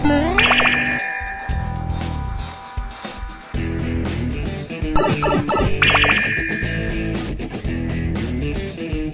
Huh?